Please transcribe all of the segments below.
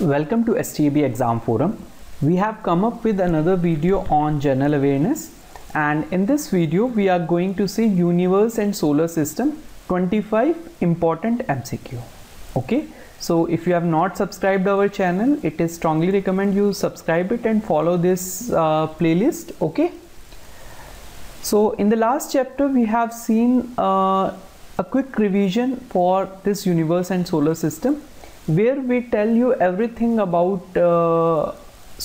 Welcome to STAB exam forum. We have come up with another video on general awareness and in this video we are going to see universe and solar system 25 important MCQ. Okay. So if you have not subscribed our channel it is strongly recommend you subscribe it and follow this uh, playlist. Okay. So in the last chapter we have seen uh, a quick revision for this universe and solar system where we tell you everything about uh,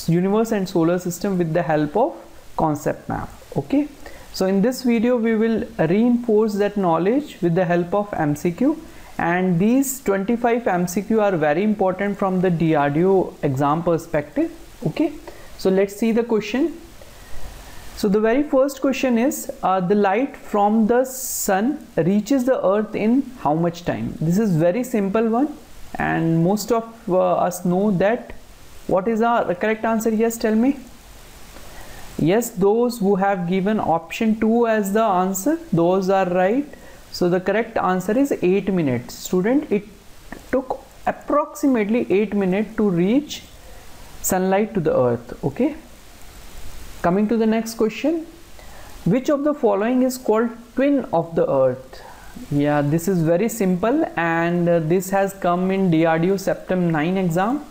universe and solar system with the help of concept map okay? So in this video we will reinforce that knowledge with the help of MCQ and these 25 MCQ are very important from the DRDO exam perspective okay? So let's see the question. So the very first question is uh, the light from the sun reaches the earth in how much time? This is very simple one and most of uh, us know that what is our correct answer yes tell me? Yes those who have given option 2 as the answer those are right. So the correct answer is 8 minutes. Student it took approximately 8 minutes to reach sunlight to the earth okay? Coming to the next question. Which of the following is called twin of the earth yeah this is very simple and uh, this has come in DRDO CEPTAM 9 exam.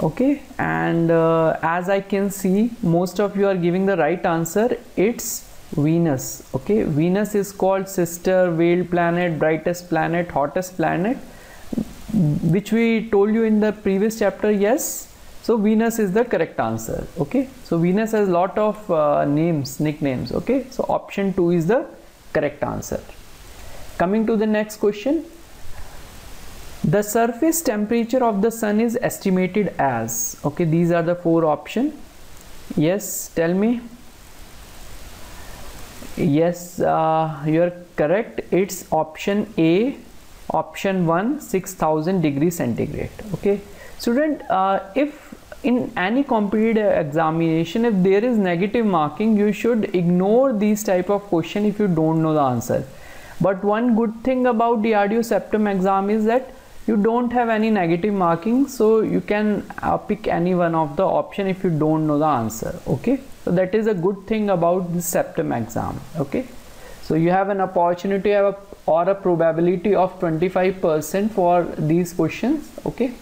Okay and uh, as I can see most of you are giving the right answer. It's Venus. Okay Venus is called sister veiled planet brightest planet hottest planet which we told you in the previous chapter yes. So Venus is the correct answer. Okay so Venus has lot of uh, names nicknames. Okay so option 2 is the correct answer coming to the next question. The surface temperature of the sun is estimated as okay these are the four option. Yes tell me. Yes uh, you're correct. It's option a option 1 6000 degree centigrade okay? Student uh, if in any competitive examination if there is negative marking you should ignore these type of question if you don't know the answer but one good thing about the DRDO CEPTAM exam is that you don't have any negative marking so you can uh, pick any one of the option if you don't know the answer okay? So that is a good thing about the CEPTAM exam okay? So you have an opportunity or a probability of 25% for these questions okay?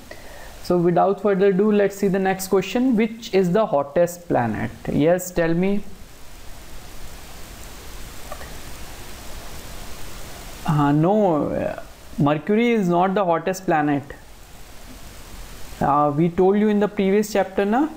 So without further ado let's see the next question. Which is the hottest planet? Yes tell me Uh, no, Mercury is not the hottest planet. Uh, we told you in the previous chapter na,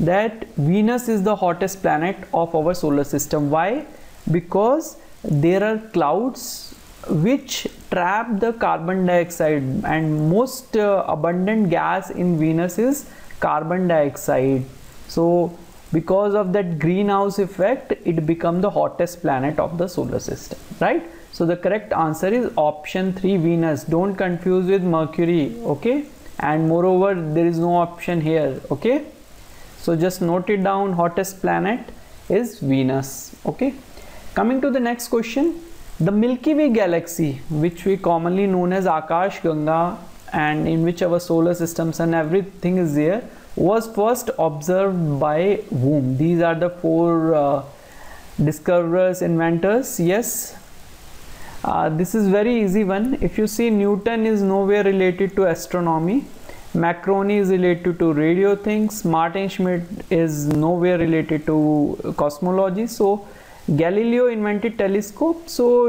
that Venus is the hottest planet of our solar system. Why? Because there are clouds which trap the carbon dioxide and most uh, abundant gas in Venus is carbon dioxide. So because of that greenhouse effect it become the hottest planet of the solar system right so the correct answer is option 3 Venus. Don't confuse with Mercury. Okay. And moreover there is no option here. Okay. So just note it down hottest planet is Venus. Okay. Coming to the next question. The Milky Way galaxy which we commonly known as Akash Ganga and in which our solar systems and everything is there was first observed by whom? These are the four uh, discoverers, inventors. Yes, uh, this is very easy one. If you see Newton is nowhere related to astronomy. Marconi is related to radio things. Martin Schmidt is nowhere related to cosmology. So Galileo invented telescope. So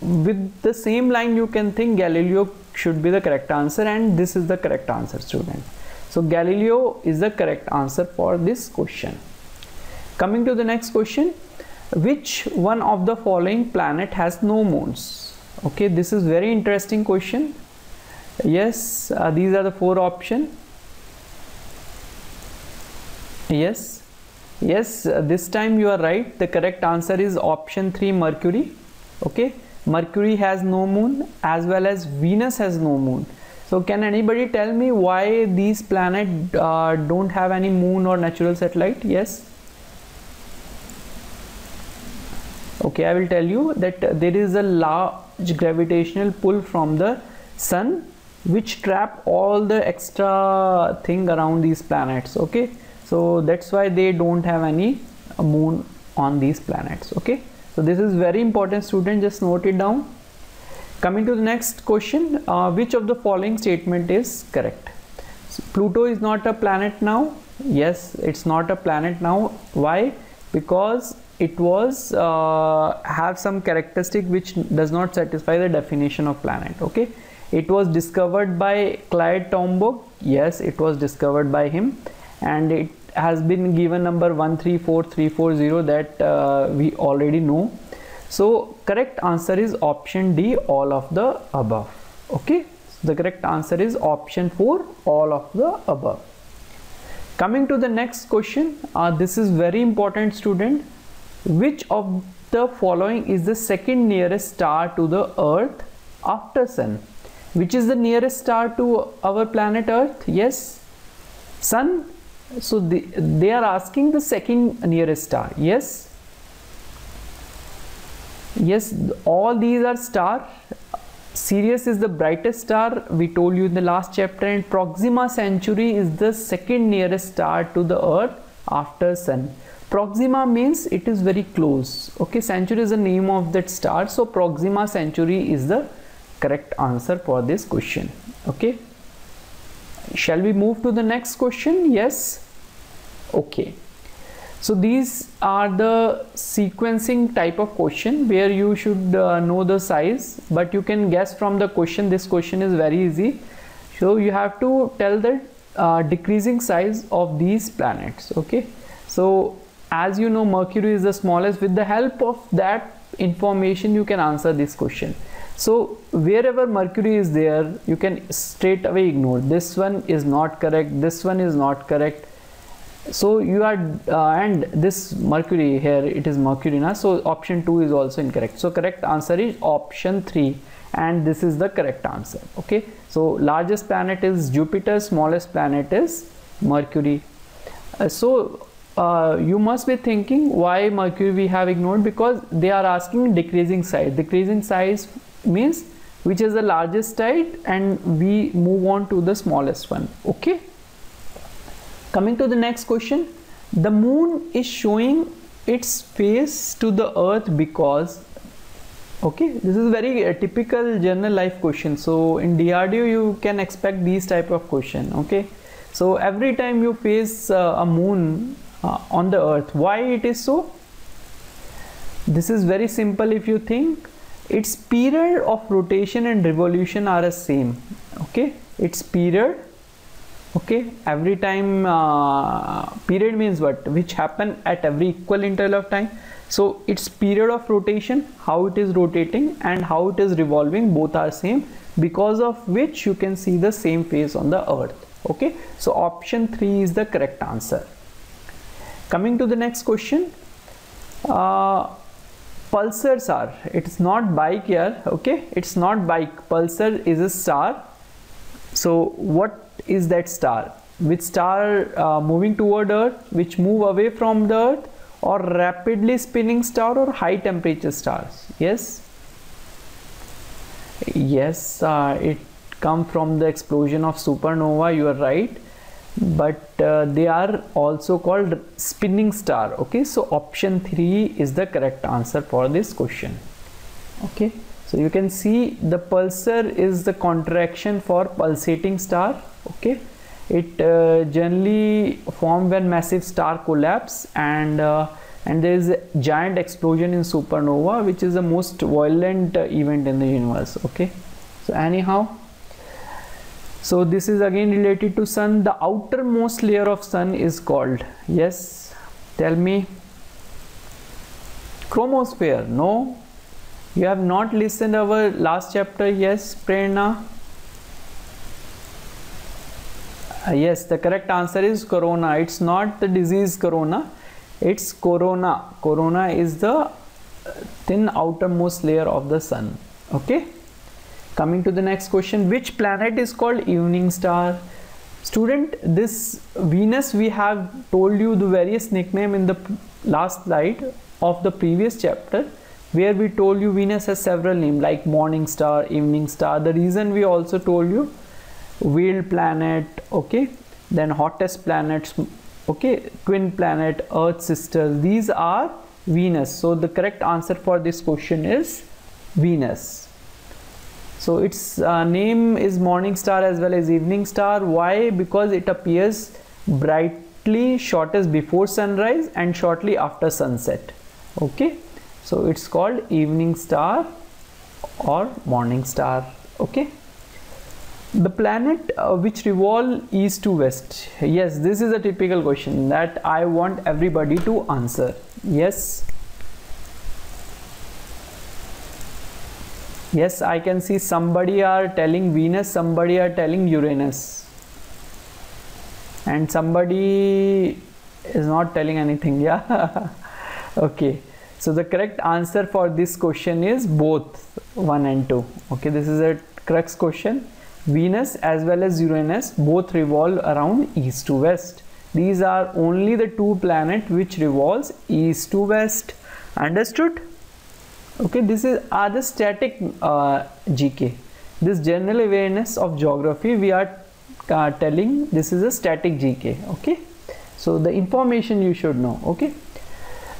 with the same line you can think Galileo should be the correct answer and this is the correct answer student. So Galileo is the correct answer for this question. Coming to the next question which one of the following planet has no moons? Okay this is very interesting question. Yes uh, these are the four option. Yes yes uh, this time you are right. The correct answer is option 3 mercury. Okay mercury has no moon as well as venus has no moon. So can anybody tell me why these planets uh, don't have any moon or natural satellite? Yes okay i will tell you that there is a large gravitational pull from the sun which trap all the extra thing around these planets okay? So that's why they don't have any moon on these planets okay? So this is very important student just note it down. Coming to the next question uh, which of the following statement is correct? Pluto is not a planet now. Yes it's not a planet now. Why? Because it was uh, have some characteristic which does not satisfy the definition of planet okay? It was discovered by Clyde Tombaugh. Yes it was discovered by him. And it has been given number 134340 that uh, we already know. So correct answer is option D all of the above okay? So the correct answer is option 4 all of the above. Coming to the next question uh, this is very important student which of the following is the second nearest star to the earth after sun? Which is the nearest star to our planet earth? Yes. Sun? So they, they are asking the second nearest star. Yes. Yes all these are star. Sirius is the brightest star. We told you in the last chapter and Proxima Centauri is the second nearest star to the earth after sun Proxima means it is very close. Okay Centauri is the name of that star. So Proxima Centauri is the correct answer for this question. Okay. Shall we move to the next question? Yes. Okay. So these are the sequencing type of question where you should uh, know the size but you can guess from the question. This question is very easy. So you have to tell the uh, decreasing size of these planets. Okay. So as you know mercury is the smallest. With the help of that information you can answer this question. So wherever mercury is there you can straight away ignore. This one is not correct. This one is not correct. So you are uh, and this mercury here it is mercury now so option 2 is also incorrect. So correct answer is option 3 and this is the correct answer. Okay? So largest planet is jupiter smallest planet is mercury. Uh, so uh, you must be thinking why mercury we have ignored? Because they are asking decreasing size. Decreasing size means which is the largest side and we move on to the smallest one. Okay? Coming to the next question the moon is showing its face to the earth because okay this is very uh, typical general life question. So in DRDO you can expect these type of question okay? So every time you face uh, a moon uh, on the earth. Why it is so? This is very simple if you think. Its period of rotation and revolution are the same okay? Its period okay? Every time uh, period means what? Which happen at every equal interval of time. So its period of rotation how it is rotating and how it is revolving both are same because of which you can see the same phase on the earth okay? So option 3 is the correct answer coming to the next question. Uh, pulsars are it's not bike here okay? It's not bike. Pulsar is a star. So what is that star? Which star uh, moving toward earth which move away from the earth or rapidly spinning star or high temperature stars? Yes? Yes uh, it come from the explosion of supernova you are right but uh, they are also called spinning star okay? So option 3 is the correct answer for this question okay? So you can see the pulsar is the contraction for pulsating star okay? It uh, generally form when massive star collapse and uh, and there is a giant explosion in supernova which is the most violent event in the universe okay? So anyhow so this is again related to sun. The outermost layer of sun is called yes tell me chromosphere. No you have not listened our last chapter yes prerna? Uh, yes the correct answer is corona. It's not the disease corona. It's corona. Corona is the thin outermost layer of the sun. Okay coming to the next question which planet is called evening star? Student this venus we have told you the various nickname in the last slide of the previous chapter where we told you venus has several names like morning star evening star. The reason we also told you veiled planet okay? Then hottest planets okay? Twin planet earth sister. These are venus. So the correct answer for this question is venus so its uh, name is morning star as well as evening star. Why? Because it appears brightly shortest before sunrise and shortly after sunset. Okay? So it's called evening star or morning star. Okay? The planet uh, which revolve east to west. Yes this is a typical question that i want everybody to answer. Yes yes i can see somebody are telling venus somebody are telling uranus and somebody is not telling anything yeah okay so the correct answer for this question is both 1 and 2 okay this is a crux question Venus as well as Uranus both revolve around east to west. These are only the two planets which revolves east to west. Understood? Okay, this is are the static uh, GK. This general awareness of geography we are uh, telling this is a static GK. Okay, so the information you should know. Okay,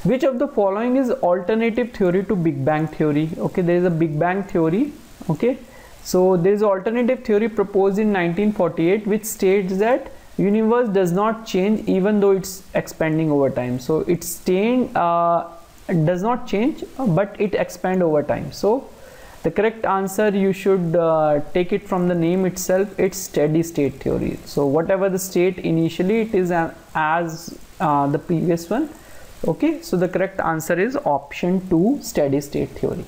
which of the following is alternative theory to Big Bang theory? Okay, there is a Big Bang theory. Okay so there is alternative theory proposed in 1948 which states that universe does not change even though it's expanding over time. So it's staying uh, does not change but it expand over time. So the correct answer you should uh, take it from the name itself. It's steady state theory. So whatever the state initially it is as uh, the previous one. Okay? So the correct answer is option 2 steady state theory.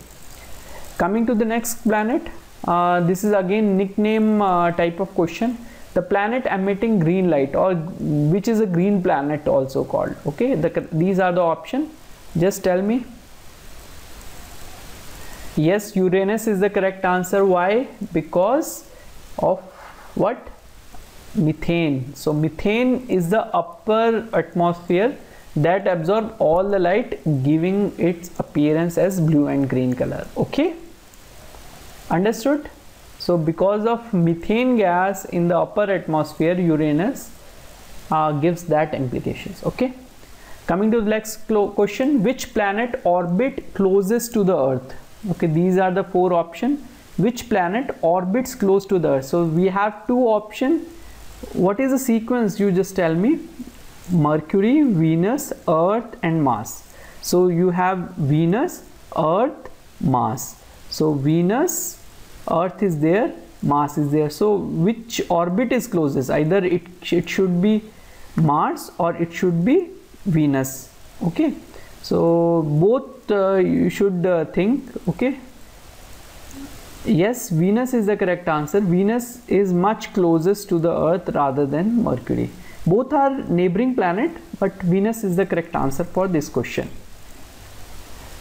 Coming to the next planet uh, this is again nickname uh, type of question. The planet emitting green light or which is a green planet also called. Okay? The, these are the option just tell me. Yes uranus is the correct answer. Why? Because of what? Methane. So methane is the upper atmosphere that absorb all the light giving its appearance as blue and green color. Okay? Understood? So because of methane gas in the upper atmosphere uranus uh, gives that implications. Okay coming to the next question which planet orbit closest to the earth? Okay these are the four options which planet orbits close to the earth? So we have two options what is the sequence you just tell me? Mercury venus earth and mars. So you have venus earth mars. So venus earth is there Mars is there. So which orbit is closest? Either it, it should be Mars or it should be Venus. Okay? So both uh, you should uh, think okay? Yes Venus is the correct answer. Venus is much closest to the earth rather than Mercury. Both are neighboring planet but Venus is the correct answer for this question.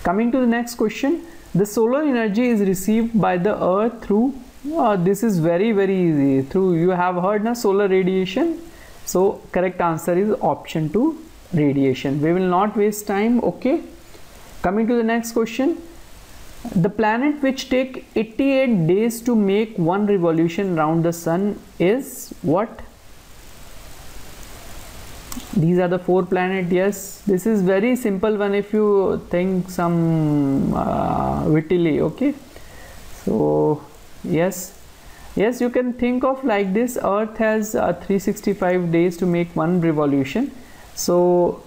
Coming to the next question the solar energy is received by the earth through uh, this is very very easy. Through you have heard na solar radiation? So correct answer is option 2 radiation. We will not waste time okay? Coming to the next question. The planet which take 88 days to make one revolution around the sun is what? These are the four planet yes. This is very simple one if you think some uh, wittily okay? So yes. Yes you can think of like this. Earth has uh, 365 days to make one revolution so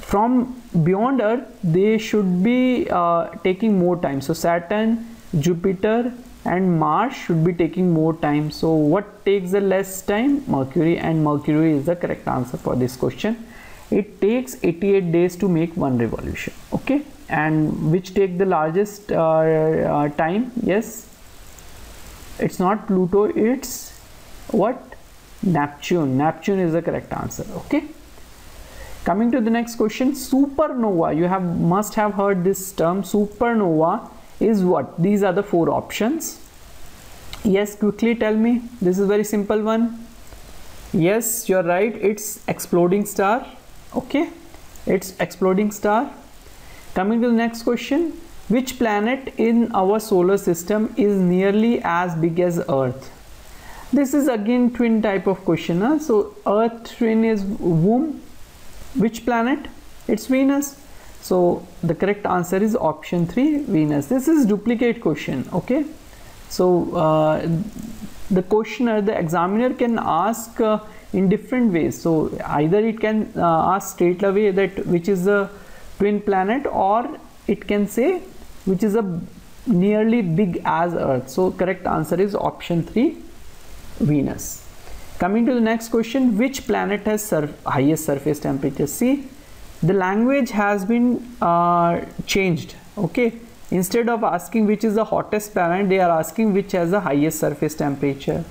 from beyond earth they should be uh, taking more time so saturn jupiter and Mars should be taking more time. So what takes the less time? Mercury and Mercury is the correct answer for this question. It takes 88 days to make one revolution. Okay. And which take the largest uh, uh, time? Yes. It's not Pluto. It's what? Neptune. Neptune is the correct answer. Okay. Coming to the next question. Supernova. You have must have heard this term. Supernova is what these are the four options yes quickly tell me this is very simple one yes you're right it's exploding star okay it's exploding star coming to the next question which planet in our solar system is nearly as big as earth this is again twin type of question huh? so earth twin is womb which planet? It's venus. So the correct answer is option 3 venus. This is duplicate question okay? So uh, the questioner the examiner can ask uh, in different ways. So either it can uh, ask straight away that which is the twin planet or it can say which is a nearly big as earth. So correct answer is option 3 venus coming to the next question which planet has highest surface temperature? See the language has been uh, changed okay? Instead of asking which is the hottest planet they are asking which has the highest surface temperature.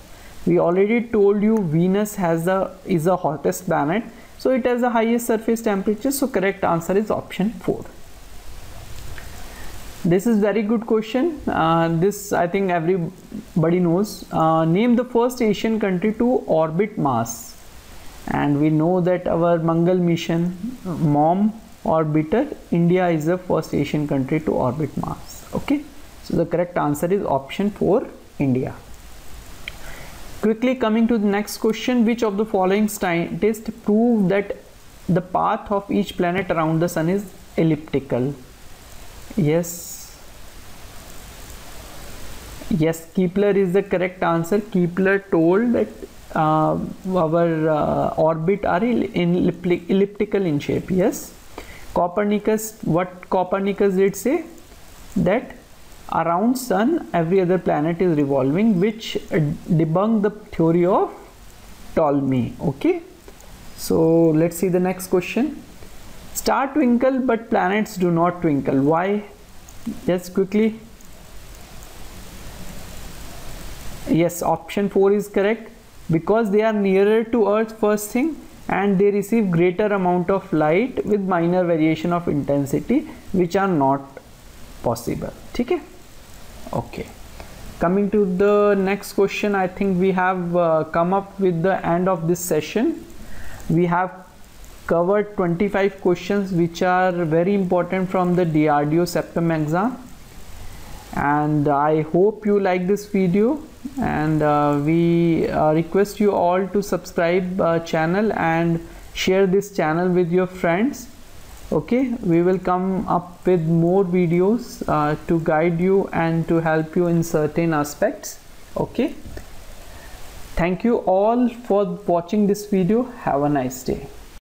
We already told you Venus has the is the hottest planet so it has the highest surface temperature so correct answer is option 4 this is very good question. Uh, this I think everybody knows. Uh, name the first Asian country to orbit Mars. And we know that our Mangal mission mom orbiter India is the first Asian country to orbit Mars. Okay? So the correct answer is option 4 India. Quickly coming to the next question, which of the following scientists prove that the path of each planet around the sun is elliptical? Yes. Yes, Kepler is the correct answer. Kepler told that uh, our uh, orbit are in elliptical in shape. Yes. Copernicus, what Copernicus did say? That around sun every other planet is revolving which debunked the theory of Ptolemy okay so let's see the next question star twinkle but planets do not twinkle why Yes, quickly yes option 4 is correct. Because they are nearer to earth first thing and they receive greater amount of light with minor variation of intensity which are not possible. Okay? Okay. Coming to the next question i think we have uh, come up with the end of this session. We have covered 25 questions which are very important from the DRDO CEPTAM exam and I hope you like this video. And uh, we uh, request you all to subscribe uh, channel and share this channel with your friends. Okay? We will come up with more videos uh, to guide you and to help you in certain aspects. Okay? Thank you all for watching this video. Have a nice day